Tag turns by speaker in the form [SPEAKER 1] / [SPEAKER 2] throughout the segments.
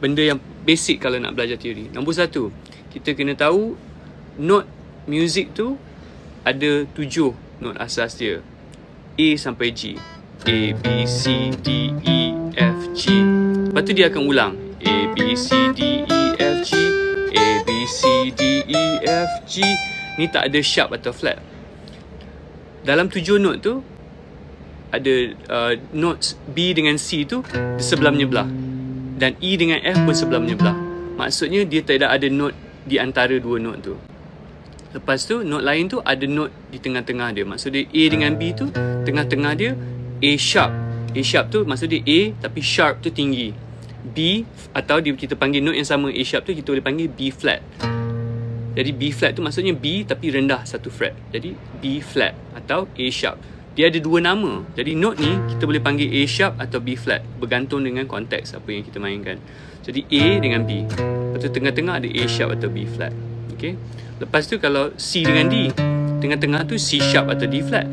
[SPEAKER 1] benda yang basic kalau nak belajar teori. Nombor satu, kita kena tahu note music tu ada tujuh note asas dia. A sampai G. A, B, C, D, E, F, G. Lepas tu dia akan ulang. A, B, C, D, E, F, G. A, B, C, D, E, F, G. Ni tak ada sharp atau flat. Dalam tujuh note tu, ada uh, notes B dengan C tu sebelah menyebelah dan E dengan F pun sebelah menyebelah maksudnya dia tidak ada note di antara dua note tu. Lepas tu note lain tu ada note di tengah-tengah dia. Maksudnya A dengan B tu tengah-tengah dia A sharp. A sharp tu maksudnya A tapi sharp tu tinggi. B atau dia kita panggil note yang sama A sharp tu kita boleh panggil B flat. Jadi B flat tu maksudnya B tapi rendah satu fret. Jadi B flat atau A sharp dia ada dua nama. Jadi note ni kita boleh panggil A sharp atau B flat bergantung dengan konteks apa yang kita mainkan. Jadi A dengan B. Lepas tu tengah-tengah ada A sharp atau B flat. Okay. Lepas tu kalau C dengan D, tengah-tengah tu C sharp atau D flat.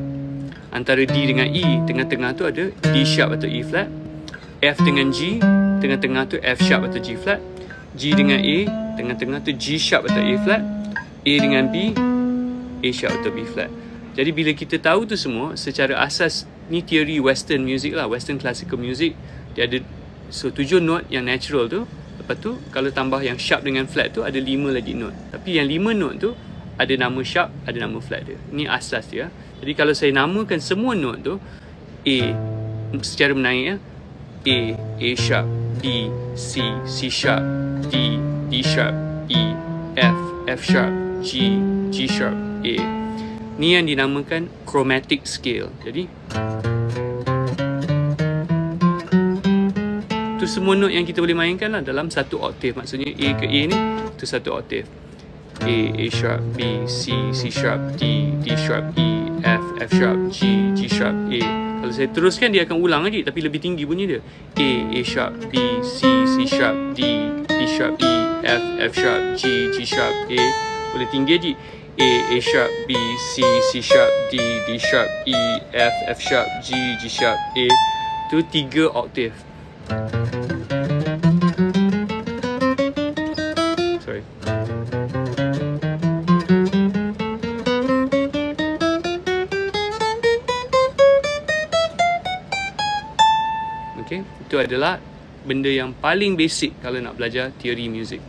[SPEAKER 1] Antara D dengan E, tengah-tengah tu ada D sharp atau E flat. F dengan G, tengah-tengah tu F sharp atau G flat. G dengan A, tengah-tengah tu G sharp atau A flat. A dengan B, A sharp atau B flat. Jadi bila kita tahu tu semua secara asas ni teori western music lah, western classical music, dia ada so tujuh note yang natural tu. Lepas tu kalau tambah yang sharp dengan flat tu ada lima lagi note. Tapi yang lima note tu ada nama sharp, ada nama flat dia. Ni asas dia. Jadi kalau saya namakan semua note tu A secara menaik ya. A, A sharp, B, C, C sharp, D, D sharp, E, F, F sharp, G, G sharp, A. Ni yang dinamakan chromatic scale. Jadi tu semua note yang kita boleh mainkan lah dalam satu oktav. Maksudnya A ke A ni tu satu oktav. A, A sharp, B, C, C sharp, D, D sharp, E, F, F sharp, G, G sharp, A. Kalau saya teruskan dia akan ulang lagi tapi lebih tinggi bunyi dia. A, A sharp, B, C, C sharp, D, D sharp, E, F, F sharp, G, G sharp, A. Boleh tinggi lagi. A, A sharp, B, C, C sharp, D, D sharp, E, F, F sharp, G, G sharp, A. Tu tiga oktav. Sorry. Okay, itu adalah benda yang paling basic kalau nak belajar teori muzik.